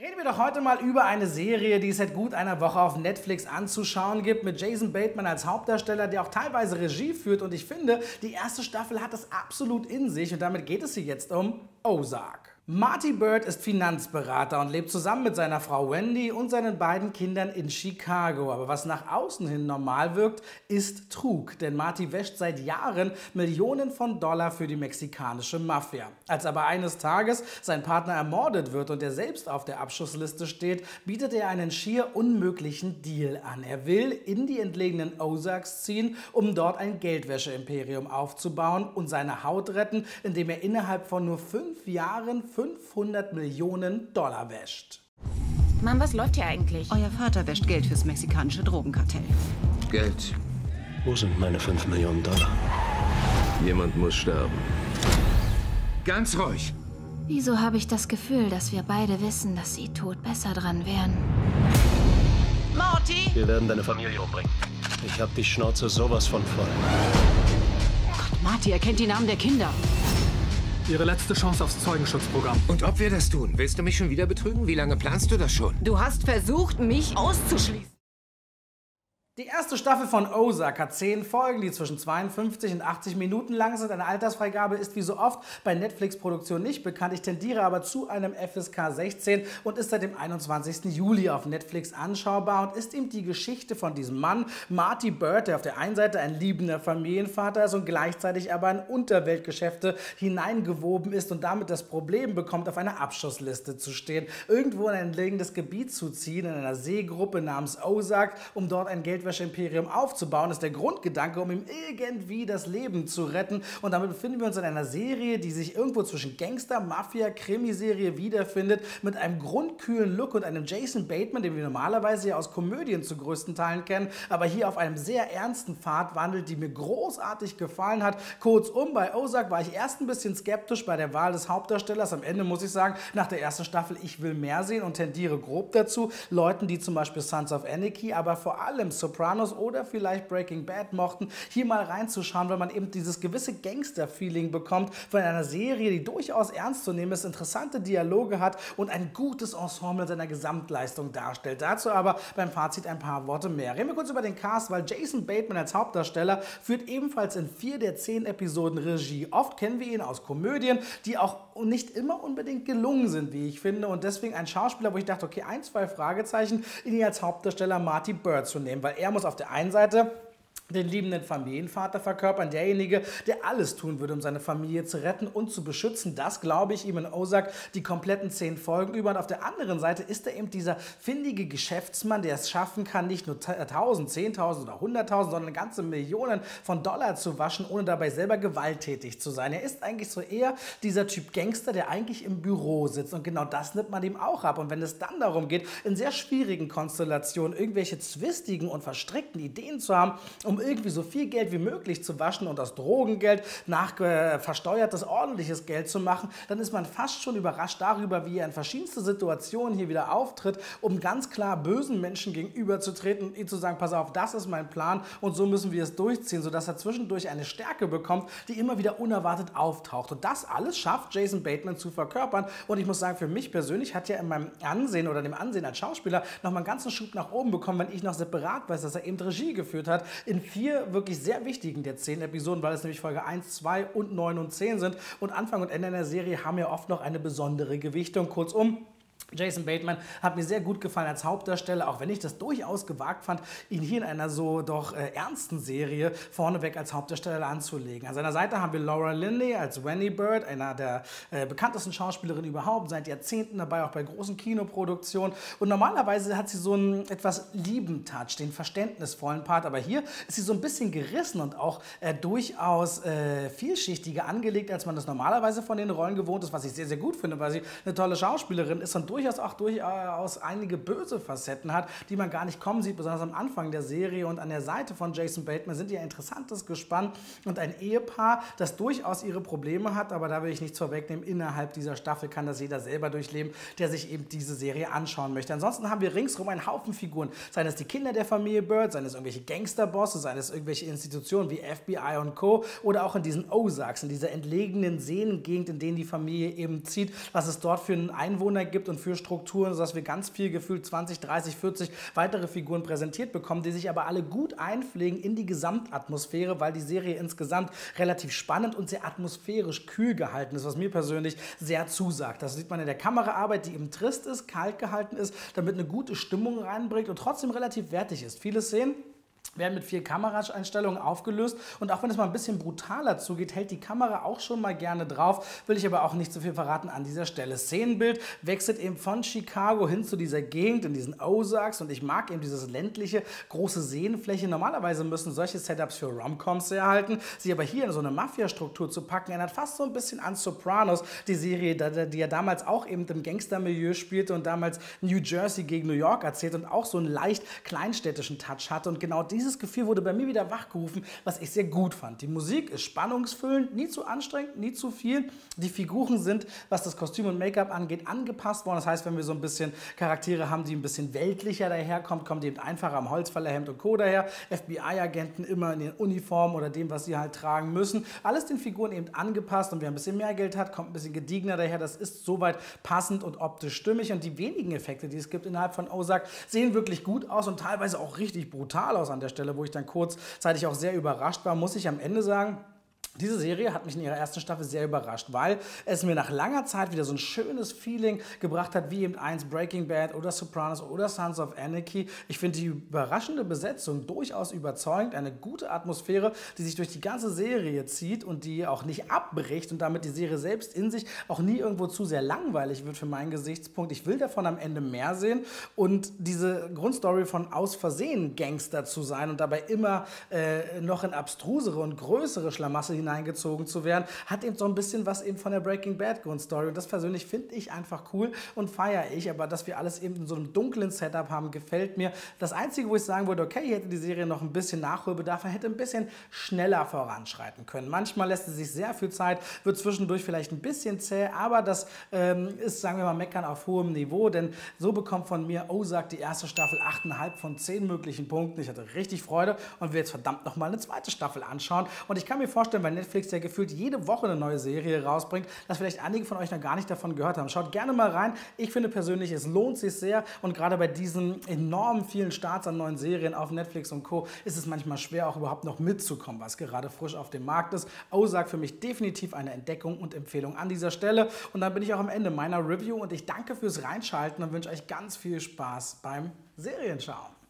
Reden wir doch heute mal über eine Serie, die es seit gut einer Woche auf Netflix anzuschauen gibt, mit Jason Bateman als Hauptdarsteller, der auch teilweise Regie führt. Und ich finde, die erste Staffel hat es absolut in sich. Und damit geht es hier jetzt um Ozark. Marty Bird ist Finanzberater und lebt zusammen mit seiner Frau Wendy und seinen beiden Kindern in Chicago. Aber was nach außen hin normal wirkt, ist Trug. Denn Marty wäscht seit Jahren Millionen von Dollar für die mexikanische Mafia. Als aber eines Tages sein Partner ermordet wird und er selbst auf der Abschussliste steht, bietet er einen schier unmöglichen Deal an. Er will in die entlegenen Ozarks ziehen, um dort ein Geldwäscheimperium aufzubauen und seine Haut retten, indem er innerhalb von nur fünf Jahren 500 Millionen Dollar wäscht. Mann, was läuft hier eigentlich? Euer Vater wäscht Geld fürs mexikanische Drogenkartell. Geld. Wo sind meine 5 Millionen Dollar? Jemand muss sterben. Ganz ruhig. Wieso habe ich das Gefühl, dass wir beide wissen, dass sie tot besser dran wären? Morty! Wir werden deine Familie umbringen. Ich hab die Schnauze sowas von voll. Gott, Marty erkennt die Namen der Kinder. Ihre letzte Chance aufs Zeugenschutzprogramm. Und ob wir das tun? Willst du mich schon wieder betrügen? Wie lange planst du das schon? Du hast versucht, mich auszuschließen. Die erste Staffel von Ozark hat 10 Folgen, die zwischen 52 und 80 Minuten lang sind. Eine Altersfreigabe ist wie so oft bei Netflix-Produktionen nicht bekannt. Ich tendiere aber zu einem FSK 16 und ist seit dem 21. Juli auf Netflix anschaubar und ist eben die Geschichte von diesem Mann, Marty Bird, der auf der einen Seite ein liebender Familienvater ist und gleichzeitig aber in Unterweltgeschäfte hineingewoben ist und damit das Problem bekommt, auf einer Abschussliste zu stehen, irgendwo in ein entlegenes Gebiet zu ziehen, in einer Seegruppe namens Ozark, um dort ein Geld Geldwäscheimperium aufzubauen, ist der Grundgedanke, um ihm irgendwie das Leben zu retten. Und damit befinden wir uns in einer Serie, die sich irgendwo zwischen Gangster, Mafia, Krimiserie wiederfindet, mit einem grundkühlen Look und einem Jason Bateman, den wir normalerweise ja aus Komödien zu größten Teilen kennen, aber hier auf einem sehr ernsten Pfad wandelt, die mir großartig gefallen hat. Kurzum, bei Ozark war ich erst ein bisschen skeptisch bei der Wahl des Hauptdarstellers. Am Ende muss ich sagen, nach der ersten Staffel, ich will mehr sehen und tendiere grob dazu, Leuten, die zum Beispiel Sons of Anarchy, aber vor allem Sopranos oder vielleicht Breaking Bad mochten, hier mal reinzuschauen, weil man eben dieses gewisse Gangster-Feeling bekommt von einer Serie, die durchaus ernst zu nehmen ist, interessante Dialoge hat und ein gutes Ensemble in seiner Gesamtleistung darstellt. Dazu aber beim Fazit ein paar Worte mehr. Reden wir kurz über den Cast, weil Jason Bateman als Hauptdarsteller führt ebenfalls in vier der zehn Episoden Regie. Oft kennen wir ihn aus Komödien, die auch nicht immer unbedingt gelungen sind, wie ich finde. Und deswegen ein Schauspieler, wo ich dachte, okay, ein, zwei Fragezeichen, ihn als Hauptdarsteller Marty Bird zu nehmen, weil er muss auf der einen Seite den liebenden Familienvater verkörpern, derjenige, der alles tun würde, um seine Familie zu retten und zu beschützen. Das glaube ich ihm in Ozark die kompletten zehn Folgen über. Und auf der anderen Seite ist er eben dieser findige Geschäftsmann, der es schaffen kann, nicht nur 1000, 10.000 oder 100.000, sondern ganze Millionen von Dollar zu waschen, ohne dabei selber gewalttätig zu sein. Er ist eigentlich so eher dieser Typ Gangster, der eigentlich im Büro sitzt. Und genau das nimmt man ihm auch ab. Und wenn es dann darum geht, in sehr schwierigen Konstellationen irgendwelche zwistigen und verstrickten Ideen zu haben, um irgendwie so viel Geld wie möglich zu waschen und das Drogengeld nach äh, versteuertes, ordentliches Geld zu machen, dann ist man fast schon überrascht darüber, wie er in verschiedenste Situationen hier wieder auftritt, um ganz klar bösen Menschen gegenüberzutreten und ihnen zu sagen, pass auf, das ist mein Plan und so müssen wir es durchziehen, sodass er zwischendurch eine Stärke bekommt, die immer wieder unerwartet auftaucht. Und das alles schafft Jason Bateman zu verkörpern. Und ich muss sagen, für mich persönlich hat ja in meinem Ansehen oder dem Ansehen als Schauspieler nochmal einen ganzen Schub nach oben bekommen, wenn ich noch separat weiß, dass er eben Regie geführt hat in vier wirklich sehr wichtigen der zehn Episoden, weil es nämlich Folge 1, 2 und 9 und 10 sind. Und Anfang und Ende der Serie haben ja oft noch eine besondere Gewichtung. Kurzum, Jason Bateman hat mir sehr gut gefallen als Hauptdarsteller, auch wenn ich das durchaus gewagt fand, ihn hier in einer so doch äh, ernsten Serie vorneweg als Hauptdarsteller anzulegen. An seiner Seite haben wir Laura Linney als Wendy Bird, einer der äh, bekanntesten Schauspielerinnen überhaupt, seit Jahrzehnten dabei, auch bei großen Kinoproduktionen. Und normalerweise hat sie so einen etwas lieben Touch, den verständnisvollen Part, aber hier ist sie so ein bisschen gerissen und auch äh, durchaus äh, vielschichtiger angelegt, als man das normalerweise von den Rollen gewohnt ist, was ich sehr, sehr gut finde, weil sie eine tolle Schauspielerin ist und durchaus auch durchaus einige böse Facetten hat, die man gar nicht kommen sieht, besonders am Anfang der Serie und an der Seite von Jason Bateman sind ein interessantes Gespann und ein Ehepaar, das durchaus ihre Probleme hat, aber da will ich nichts vorwegnehmen. Innerhalb dieser Staffel kann das jeder selber durchleben, der sich eben diese Serie anschauen möchte. Ansonsten haben wir ringsrum einen Haufen Figuren, seien es die Kinder der Familie Bird, seien es irgendwelche Gangsterbosse, seien es irgendwelche Institutionen wie FBI und Co. oder auch in diesen Ozarks, in dieser entlegenen Seenengegend, in denen die Familie eben zieht, was es dort für einen Einwohner gibt und Figurenstrukturen, sodass wir ganz viel gefühlt 20, 30, 40 weitere Figuren präsentiert bekommen, die sich aber alle gut einpflegen in die Gesamtatmosphäre, weil die Serie insgesamt relativ spannend und sehr atmosphärisch kühl gehalten ist, was mir persönlich sehr zusagt. Das sieht man in der Kameraarbeit, die eben trist ist, kalt gehalten ist, damit eine gute Stimmung reinbringt und trotzdem relativ wertig ist. Viele Szenen werden mit vier Kameraeinstellungen aufgelöst und auch wenn es mal ein bisschen brutaler zugeht, hält die Kamera auch schon mal gerne drauf, will ich aber auch nicht zu viel verraten an dieser Stelle. Szenenbild wechselt eben von Chicago hin zu dieser Gegend in diesen Ozarks und ich mag eben dieses ländliche, große Seenfläche. Normalerweise müssen solche Setups für Romcoms herhalten, sie aber hier in so eine Mafia-Struktur zu packen, erinnert fast so ein bisschen an Sopranos, die Serie, die ja damals auch eben im Gangstermilieu spielte und damals New Jersey gegen New York erzählt und auch so einen leicht kleinstädtischen Touch hatte und genau dieses Gefühl wurde bei mir wieder wachgerufen, was ich sehr gut fand. Die Musik ist spannungsfüllend, nie zu anstrengend, nie zu viel. Die Figuren sind, was das Kostüm und Make-up angeht, angepasst worden. Das heißt, wenn wir so ein bisschen Charaktere haben, die ein bisschen weltlicher daherkommen, kommen die eben einfacher am Holzfällerhemd und Co. daher. FBI-Agenten immer in den Uniformen oder dem, was sie halt tragen müssen. Alles den Figuren eben angepasst und wer ein bisschen mehr Geld hat, kommt ein bisschen gediegener daher. Das ist soweit passend und optisch stimmig und die wenigen Effekte, die es gibt innerhalb von Ozark, sehen wirklich gut aus und teilweise auch richtig brutal aus an der Stelle, wo ich dann kurzzeitig auch sehr überrascht war, muss ich am Ende sagen. Diese Serie hat mich in ihrer ersten Staffel sehr überrascht, weil es mir nach langer Zeit wieder so ein schönes Feeling gebracht hat, wie eben eins Breaking Bad oder Sopranos oder Sons of Anarchy. Ich finde die überraschende Besetzung durchaus überzeugend, eine gute Atmosphäre, die sich durch die ganze Serie zieht und die auch nicht abbricht und damit die Serie selbst in sich auch nie irgendwo zu sehr langweilig wird für meinen Gesichtspunkt. Ich will davon am Ende mehr sehen und diese Grundstory von aus Versehen Gangster zu sein und dabei immer äh, noch in abstrusere und größere Schlamassel hineingezogen zu werden, hat eben so ein bisschen was eben von der Breaking Bad Grundstory. Und das persönlich finde ich einfach cool und feiere ich. Aber dass wir alles eben in so einem dunklen Setup haben, gefällt mir. Das Einzige, wo ich sagen würde, okay, hätte die Serie noch ein bisschen Nachholbedarf, hätte ein bisschen schneller voranschreiten können. Manchmal lässt sie sich sehr viel Zeit, wird zwischendurch vielleicht ein bisschen zäh, aber das ähm, ist, sagen wir mal, meckern auf hohem Niveau, denn so bekommt von mir Ozark die erste Staffel 8,5 von 10 möglichen Punkten. Ich hatte richtig Freude und will jetzt verdammt nochmal eine zweite Staffel anschauen. Und ich kann mir vorstellen, wenn Netflix ja gefühlt jede Woche eine neue Serie rausbringt, dass vielleicht einige von euch noch gar nicht davon gehört haben. Schaut gerne mal rein. Ich finde persönlich, es lohnt sich sehr und gerade bei diesen enorm vielen Starts an neuen Serien auf Netflix und Co. ist es manchmal schwer, auch überhaupt noch mitzukommen, was gerade frisch auf dem Markt ist. Ozark für mich definitiv eine Entdeckung und Empfehlung an dieser Stelle. Und dann bin ich auch am Ende meiner Review und ich danke fürs Reinschalten und wünsche euch ganz viel Spaß beim Serienschauen.